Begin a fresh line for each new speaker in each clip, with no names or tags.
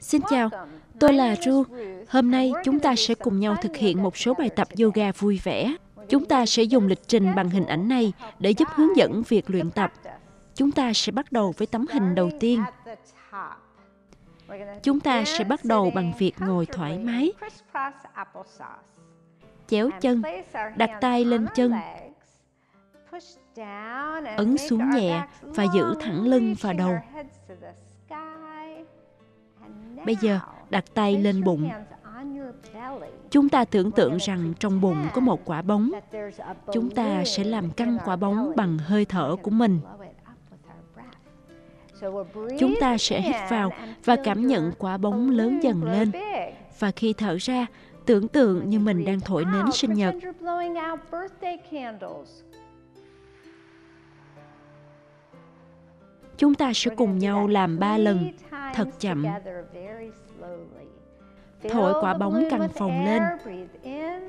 Xin chào, tôi là Ru. Hôm nay chúng ta sẽ cùng nhau thực hiện một số bài tập yoga vui vẻ. Chúng ta sẽ dùng lịch trình bằng hình ảnh này để giúp hướng dẫn việc luyện tập. Chúng ta sẽ bắt đầu với tấm hình đầu tiên. Chúng ta sẽ bắt đầu bằng việc ngồi thoải mái. Chéo chân, đặt tay lên chân, ấn xuống nhẹ và giữ thẳng lưng và đầu. Bây giờ, đặt tay lên bụng. Chúng ta tưởng tượng rằng trong bụng có một quả bóng. Chúng ta sẽ làm căng quả bóng bằng hơi thở của mình. Chúng ta sẽ hít vào và cảm nhận quả bóng lớn dần lên. Và khi thở ra, tưởng tượng như mình đang thổi nến sinh nhật. Chúng ta sẽ cùng nhau làm ba lần, thật chậm. Thổi quả bóng căn phòng lên.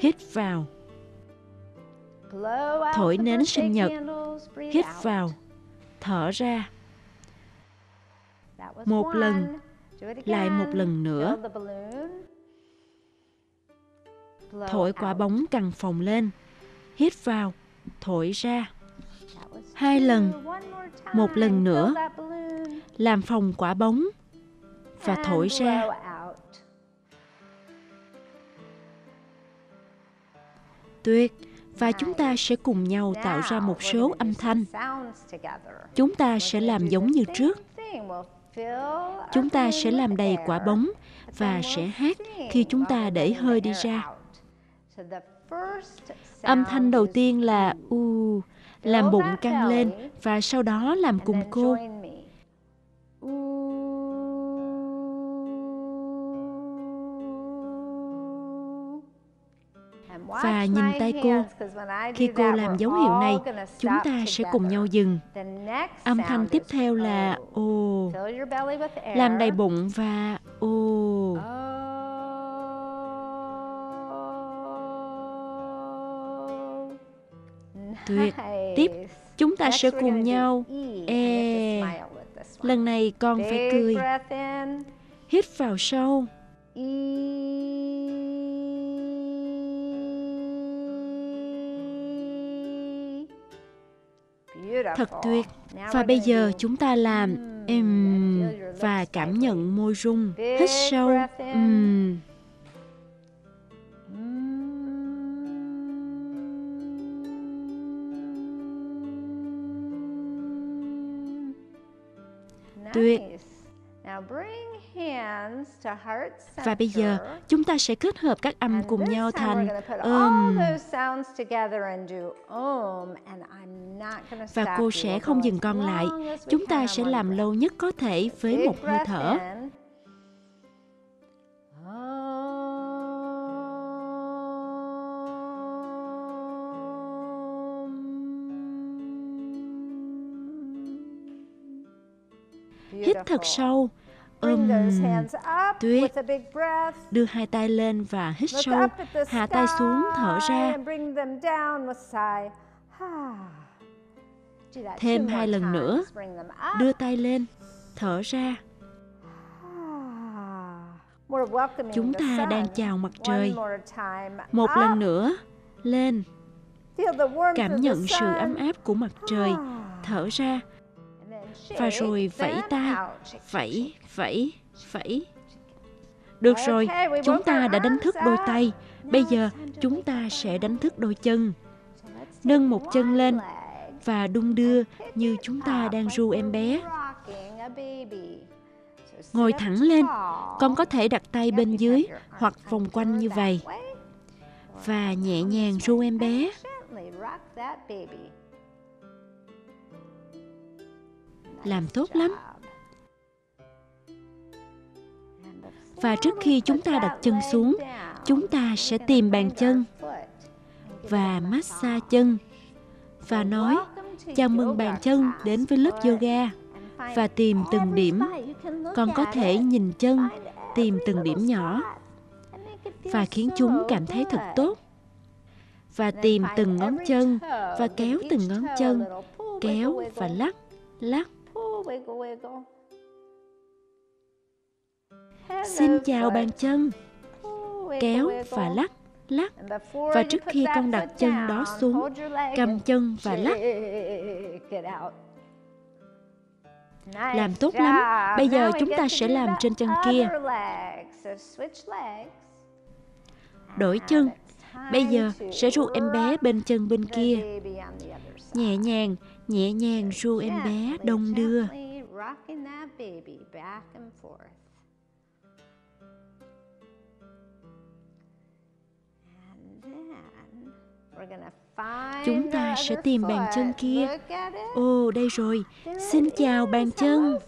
Hít vào. Thổi nến sinh nhật. Hít vào. Thở ra. Một lần. Lại một lần nữa. Thổi quả bóng căn phòng lên. Hít vào. Thổi ra hai lần một lần nữa làm phòng quả bóng và thổi ra. tuyệt và chúng ta sẽ cùng nhau tạo ra một số âm thanh. chúng ta sẽ làm giống như trước. chúng ta sẽ làm đầy quả bóng và sẽ hát khi chúng ta để hơi đi ra. âm thanh đầu tiên là u làm bụng căng lên và sau đó làm cùng cô. Và nhìn tay cô. Khi cô làm dấu hiệu này, chúng ta sẽ cùng nhau dừng. Âm thanh tiếp theo là ô. Làm đầy bụng và ô. Tuyệt. Tiếp, chúng ta sẽ cùng nhau e. Lần này con phải cười. Hít vào sâu. Thật tuyệt. Và bây giờ chúng ta làm em và cảm nhận môi rung. Hít sâu. Um. Tuyệt. Và bây giờ, chúng ta sẽ kết hợp các âm cùng nhau thành ôm. Và cô sẽ không dừng con lại. Chúng ta sẽ làm lâu nhất có thể với một hơi thở. Hít thật sâu. ôm tuyết Đưa hai tay lên và hít sâu. Hạ tay xuống, thở ra. Thêm hai lần nữa. Đưa tay lên, thở ra. Chúng ta đang chào mặt trời. Một lần nữa, lên. Cảm nhận sự ấm áp của mặt trời. Thở ra và rồi vẫy tay, vẫy, vẫy, vẫy. Được rồi, chúng ta đã đánh thức đôi tay. Bây giờ chúng ta sẽ đánh thức đôi chân. Nâng một chân lên và đung đưa như chúng ta đang ru em bé. Ngồi thẳng lên, con có thể đặt tay bên dưới hoặc vòng quanh như vậy. Và nhẹ nhàng ru em bé. làm tốt lắm và trước khi chúng ta đặt chân xuống chúng ta sẽ tìm bàn chân và massage chân và nói chào mừng bàn chân đến với lớp yoga và tìm từng điểm. Còn có thể nhìn chân tìm từng điểm nhỏ và khiến chúng cảm thấy thật tốt. Và tìm từng ngón chân và kéo từng ngón chân kéo và lắc lắc. Xin chào bàn chân. Kéo và lắc, lắc. Và trước khi con đặt chân đó xuống, cầm chân và lắc. Làm tốt lắm. Bây giờ chúng ta sẽ làm trên chân kia. Đổi chân. Bây giờ sẽ ru em bé bên chân bên kia. Nhẹ nhàng, nhẹ nhàng ru em bé đông đưa. Chúng ta sẽ tìm bàn chân kia. Ồ, đây rồi. Xin chào bàn chân.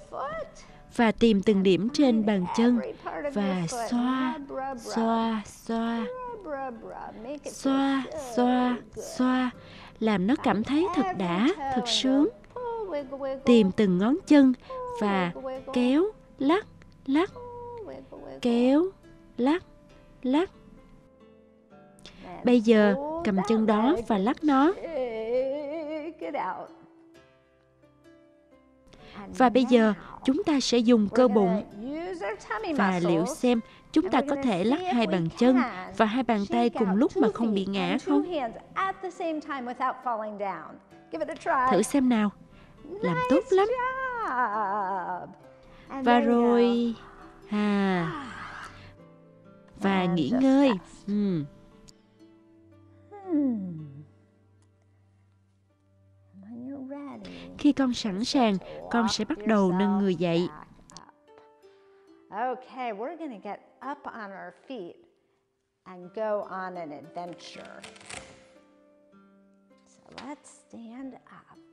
Và tìm từng điểm trên bàn chân và xoa, xoa, xoa. Xoa, xoa, xoa. Làm nó cảm thấy thật đã, thật sướng. Tìm từng ngón chân và kéo, lắc, lắc. Kéo, lắc, lắc Bây giờ cầm chân đó và lắc nó. Và bây giờ, chúng ta sẽ dùng cơ bụng và liệu xem chúng ta có thể lắc hai bàn chân và hai bàn tay cùng lúc mà không bị ngã không? Thử xem nào. Làm tốt lắm. Và rồi... À... Và nghỉ ngơi. Ừ. Khi con sẵn sàng, con sẽ bắt đầu nâng người dậy. Okay, we're going to get up on our feet and go on an adventure. So let's stand up.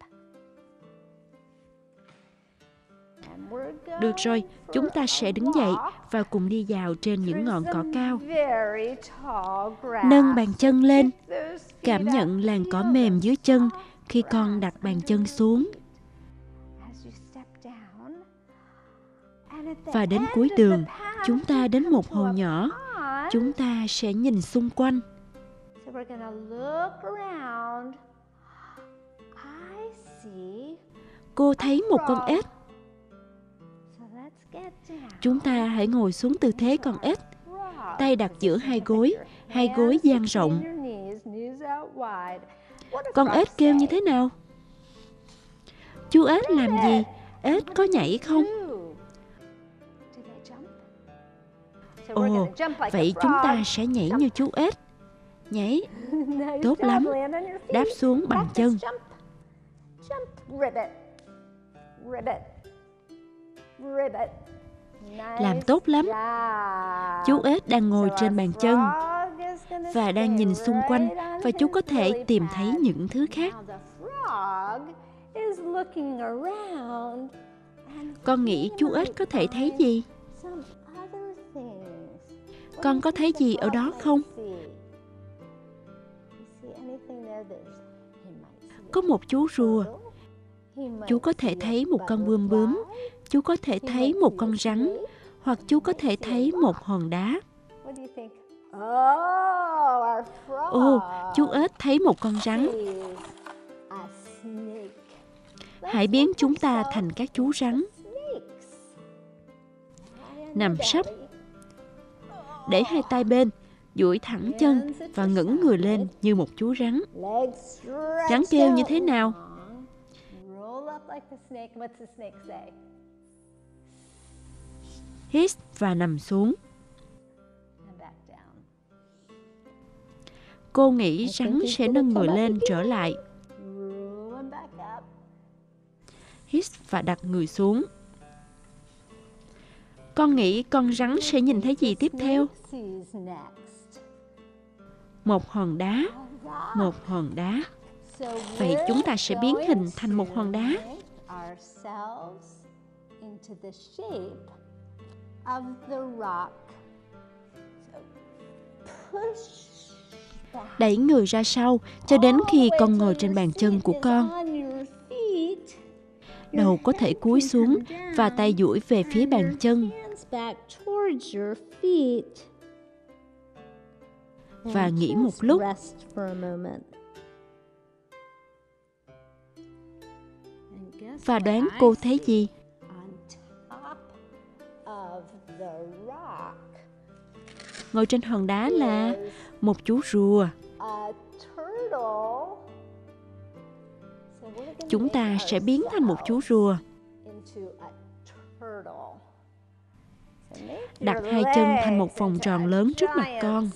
Được rồi, chúng ta sẽ đứng dậy và cùng đi vào trên những ngọn cỏ cao. Nâng bàn chân lên, cảm nhận làn cỏ mềm dưới chân khi con đặt bàn chân xuống. Và đến cuối đường, chúng ta đến một hồ nhỏ. Chúng ta sẽ nhìn xung quanh. Cô thấy một con ếch Chúng ta hãy ngồi xuống tư thế con ếch, tay đặt giữa hai gối, hai gối dang rộng. Con ếch kêu như thế nào? Chú ếch làm gì? Ếch có nhảy không? Ồ, vậy chúng ta sẽ nhảy như chú ếch. Nhảy. Tốt lắm. Đáp xuống bằng chân. Làm tốt lắm. Chú ếch đang ngồi trên bàn chân và đang nhìn xung quanh và chú có thể tìm thấy những thứ khác. Con nghĩ chú ếch có thể thấy gì? Con có thấy gì ở đó không? Có một chú rùa. Chú có thể thấy một con bươm bướm chú có thể thấy một con rắn hoặc chú có thể thấy một hòn đá. Ồ, chú ếch thấy một con rắn. Hãy biến chúng ta thành các chú rắn. Nằm sấp. Để hai tay bên, duỗi thẳng chân và ngẩng người lên như một chú rắn. Rắn kêu như thế nào? Hít và nằm xuống. Cô nghĩ rắn sẽ nâng người lên trở lại. Hít và đặt người xuống. Con nghĩ con rắn sẽ nhìn thấy gì tiếp theo? Một hòn đá, một hòn đá. Vậy chúng ta sẽ biến hình thành một hòn đá of the rock. Đẩy người ra sau cho đến khi con ngồi trên bàn chân của con. Đầu có thể cúi xuống và tay duỗi về phía bàn chân. Và nghỉ một lúc. Và đoán cô thấy gì? Ngồi trên hòn đá là một chú rùa. Chúng ta sẽ biến thành một chú rùa. Đặt hai chân thành một vòng tròn lớn trước mặt con.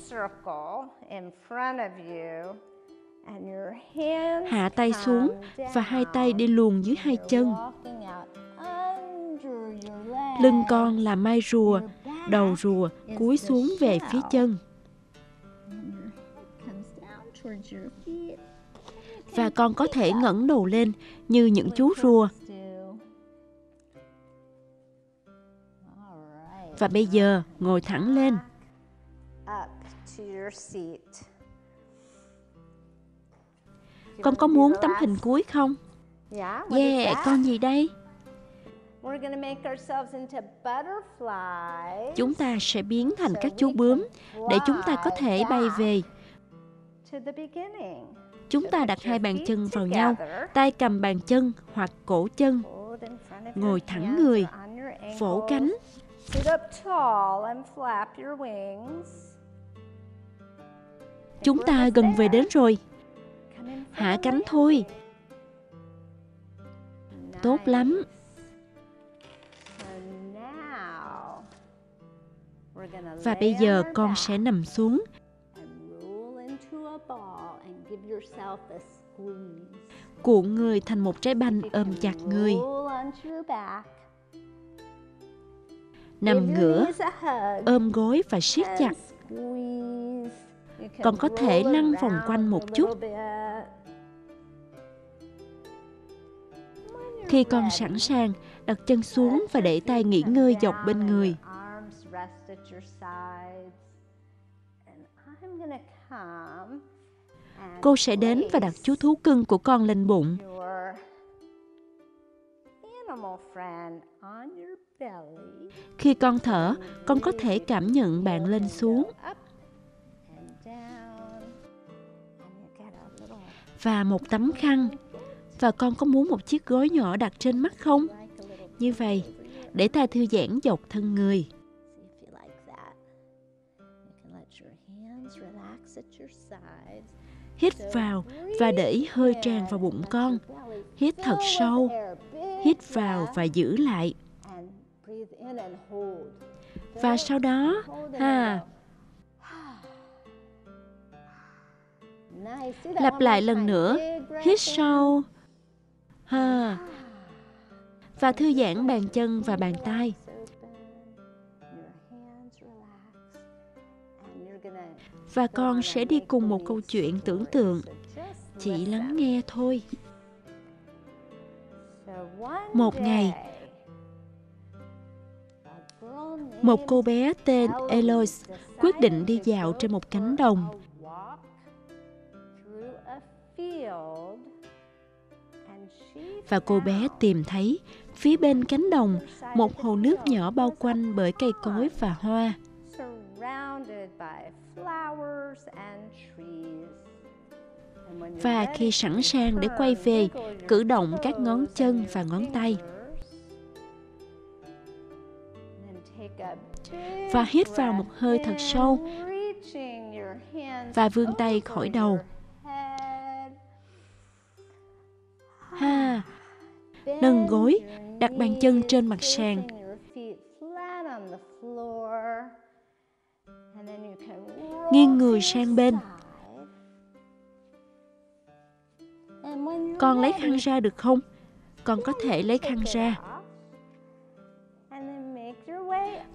Hạ tay xuống và hai tay đi luồn dưới hai chân. Lưng con là mai rùa, đầu rùa cúi xuống về phía chân. Và con có thể ngẩng đầu lên như những chú rùa. Và bây giờ ngồi thẳng lên. Con có muốn tấm hình cuối không? Yeah, con gì đây? Chúng ta sẽ biến thành các chú bướm để chúng ta có thể bay về. Chúng ta đặt hai bàn chân vào nhau, tay cầm bàn chân hoặc cổ chân. Ngồi thẳng người, vỗ cánh. Chúng ta gần về đến rồi. Hạ cánh thôi. Tốt lắm. Và bây giờ con sẽ nằm xuống. Cuộn người thành một trái banh ôm chặt người. Nằm ngửa, ôm gối và siết chặt. Còn có thể lăn vòng quanh một chút. Khi con sẵn sàng, đặt chân xuống và để tay nghỉ ngơi dọc bên người. Cô sẽ đến và đặt chú thú cưng của con lên bụng. Khi con thở, con có thể cảm nhận bạn lên xuống. Và một tấm khăn. Và con có muốn một chiếc gối nhỏ đặt trên mắt không? Như vậy, để ta thư giãn dọc thân người. Hít vào và để hơi tràn vào bụng con. Hít thật sâu. Hít vào và giữ lại. Và sau đó, ha, lặp lại lần nữa. Hít sâu. Ha. Và thư giãn bàn chân và bàn tay. Và con sẽ đi cùng một câu chuyện tưởng tượng. Chỉ lắng nghe thôi. Một ngày, một cô bé tên Eloise quyết định đi dạo trên một cánh đồng. Và cô bé tìm thấy phía bên cánh đồng một hồ nước nhỏ bao quanh bởi cây cối và hoa và khi sẵn sàng để quay về cử động các ngón chân và ngón tay. và hít vào một hơi thật sâu. và vươn tay khỏi đầu. ha. Nâng gối đặt bàn chân trên mặt sàn nghiêng người sang bên. Con lấy khăn ra được không? Con có thể lấy khăn ra.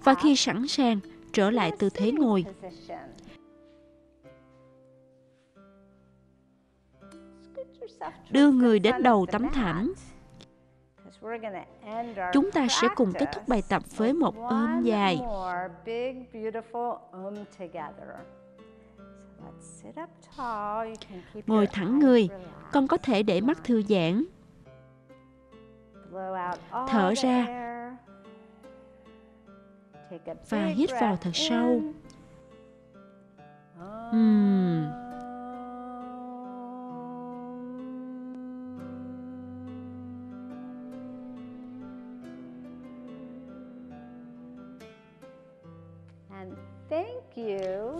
Và khi sẵn sàng, trở lại tư thế ngồi. Đưa người đến đầu tấm thảm. Chúng ta sẽ cùng kết thúc bài tập với một ôm dài ngồi thẳng người con có thể để mắt thư giãn. Thở ra. và hít vào thật sâu. Uhm.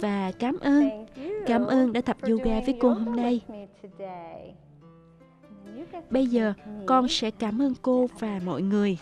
Và cảm ơn, cảm ơn đã tập yoga với cô hôm nay. Bây giờ, con sẽ cảm ơn cô và mọi người.